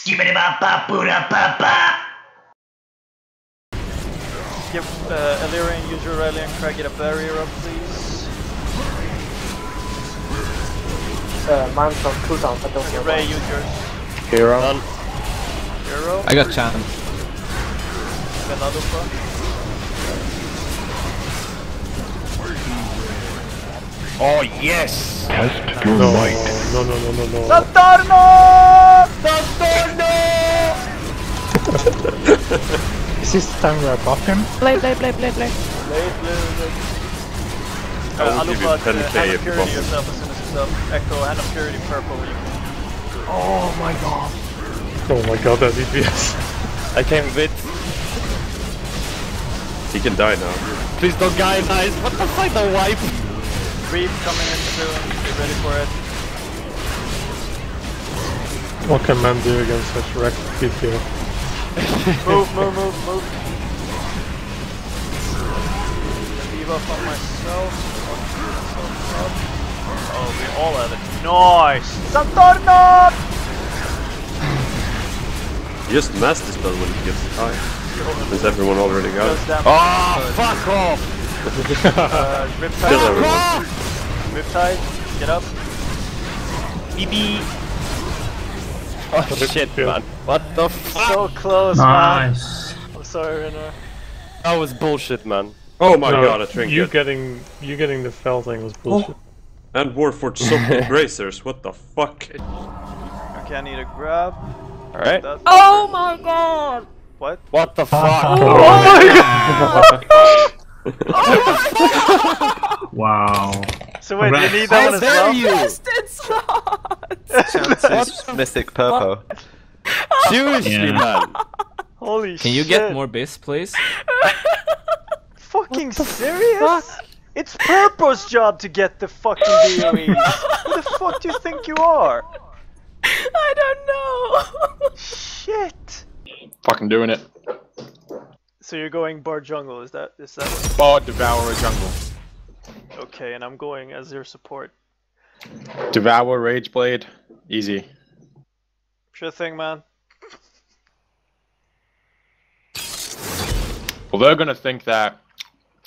Skibbity bop bop booda bop bop. Give uh, Illyrian, use your rally and Craig get a barrier up, please. Uh, mine's on cooldown, I don't know. Ray, use yours. Hero. Hero. I got chance. Another front. Oh yes! Test your No, might. no, no, no, no, no. Saturno! Is this the time we are buffing? Play, play, play, play, play. Blade, blade, blade. I will Uh, give you 10k uh, if you Purity want. yourself as soon as it's up. Echo, Hand of Purity purple. You can... Oh my god. Oh my god, that DPS. I came with. He can die now. Please don't die, guys. What the fuck, the wipe? Reap coming in soon. Get ready for it. What can man do against such wrecked PTO? Move, move, move, move. Debuff on myself. Oh, we all have it. Nice! Santorno! You just mass dispel when it gets high. Since everyone already got it. Oh, fuck off! Uh, Kill Riptide. everyone. Riptide. Get up. BB! Oh shit, man. What the fuck? Ah! So close, Nice. man. I'm sorry, Renor. That was bullshit, man. Oh my No, god, a trinket. You getting, you getting the fell thing was oh. bullshit. And Warforged Socket Bracers, what the fuck? Okay, I need a grab. Alright. Oh my god! What? What the fuck? Oh my god! Oh my god! Wow. So wait, Congrats. you need that one as well? you? Tested slot! Chances Mystic Purple. Seriously, Yeah. man. Holy shit. Can you get more bis, please? Fucking serious? It's Purple's job to get the fucking DOEs. Who the fuck do you think you are? I don't know! Shit. Fucking doing it. So you're going bar jungle, is that is that Bard Devourer Jungle. okay, and I'm going as your support. Devour Rage Blade. Easy. Sure thing, man. Well, they're gonna think that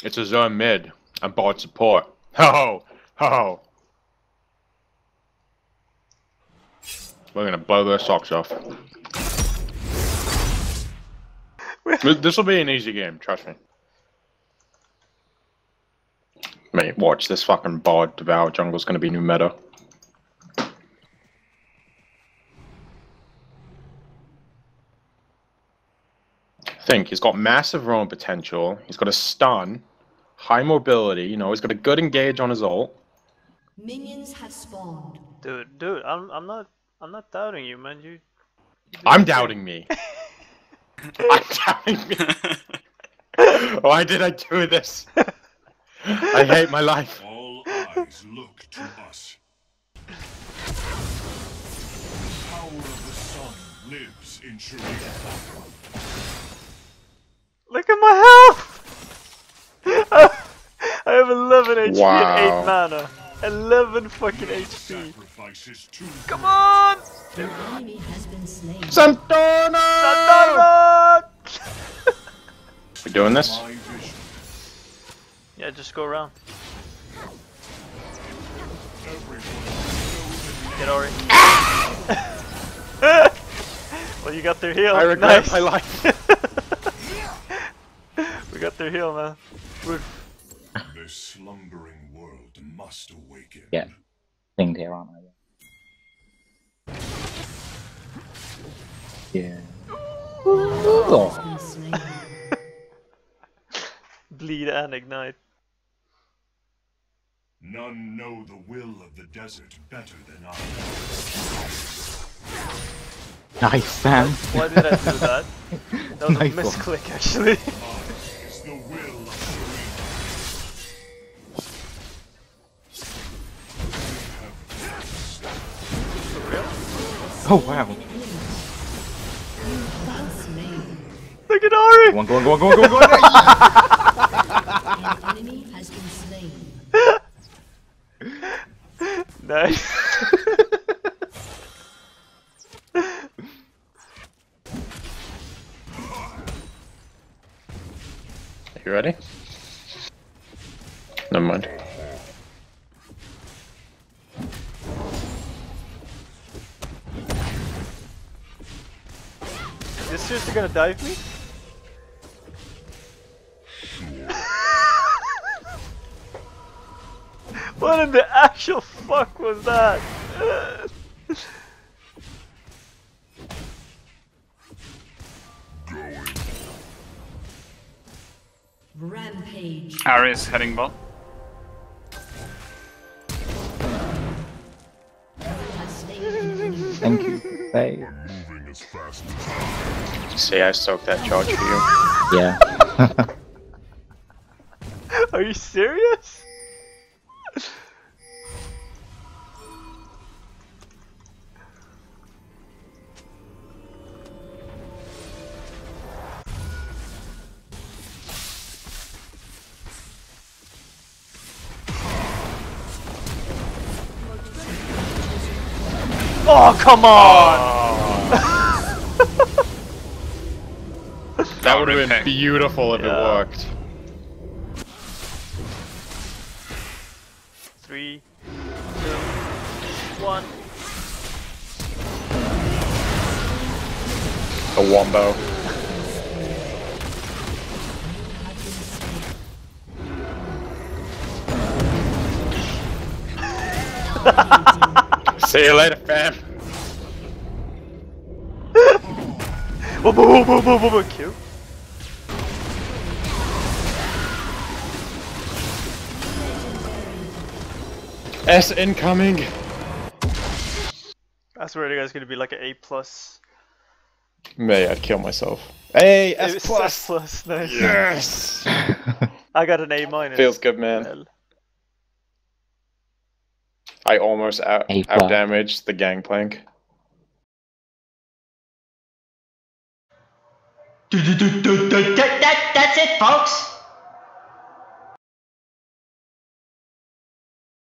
it's a zone mid and Bard support. Ho ho ho. We're gonna blow their socks off. this will be an easy game, trust me. Mate, watch this fucking Bard Devour Jungle's gonna be new meta. Think he's got massive roam potential. He's got a stun, high mobility. You know, he's got a good engage on his ult. Minions have spawned. Dude, dude, I'm I'm not I'm not doubting you, man. You, you I'm doubting me. I'm doubting me. Why did I do this? I hate my life. All eyes look to us. The power of the sun lives in Shurima. Look at my health! I have 11 HP and 8 mana. 11 fucking HP. Come on! An enemy has been slain. Santorno! Santorno! We doing this? Yeah, just go around. Get Ori. Ah! well, you got their heal. I regret nice. my life. We their heal, man. Good. This slumbering world must awaken. Yeah. Thing here, aren't I? Yeah. Has. Bleed and ignite. None know the will of the desert better than I. Nice, Sam. Why did I do that? That was a Nice one. misclick, actually. Oh wow. Look at Ari! Go on, go on, go on, go on, go on, go on! nice. You ready? Never mind. Seriously gonna dive me? what in the actual fuck was that? Rampage. Ares heading bot. Has slain an enemy. Thank you. Hey. Moving as fast as See, I soaked that charge for you. Yeah. Are you serious? Oh, come on! Would have been beautiful if it worked. Three, two, one. A wombo. See you later, fam. Whoa, whoa, whoa, whoa, whoa, whoa, whoa, S incoming. I swear to God, it's gonna be like an A plus. May I'd kill myself. Hey, S It's plus. S plus, nice. Yes. I got an A minus. Feels good, man. Well, I almost out A out plus. damaged the gangplank. That, that, that's it, folks.